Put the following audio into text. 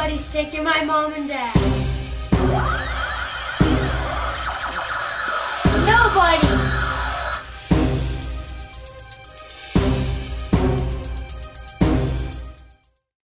Nobody's taking my mom and dad.